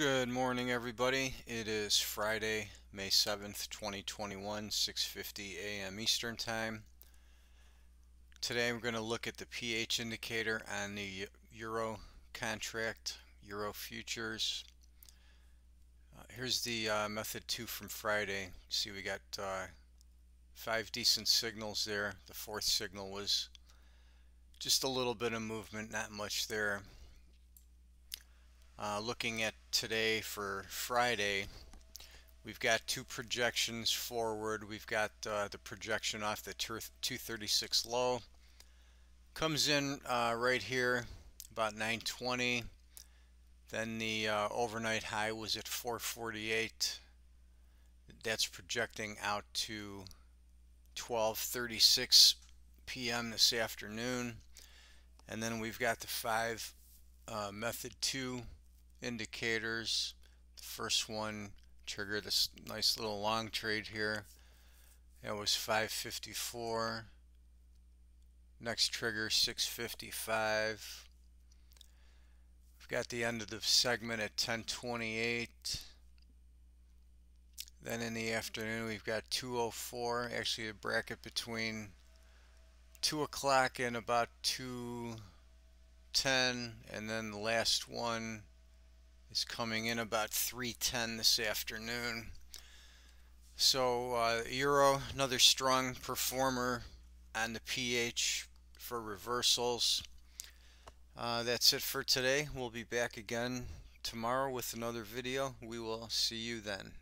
Good morning everybody. It is Friday, May 7th, 2021, 6:50 a.m. Eastern Time. Today we're going to look at the pH indicator on the euro contract, euro futures. Uh, here's the uh, method 2 from Friday. See we got uh, five decent signals there. The fourth signal was just a little bit of movement, not much there. Uh, looking at today for Friday, we've got two projections forward. We've got uh, the projection off the 236 low. Comes in uh, right here about 920. Then the uh, overnight high was at 448. That's projecting out to 12:36 p.m. this afternoon. And then we've got the five uh, method two indicators. The first one triggered this nice little long trade here. That was 554. Next trigger 655. We've got the end of the segment at 1028. Then in the afternoon we've got 204, actually a bracket between 2 o'clock and about 210 and then the last one is coming in about 310 this afternoon. So uh, Euro, another strong performer on the pH for reversals. Uh, that's it for today. We'll be back again tomorrow with another video. We will see you then.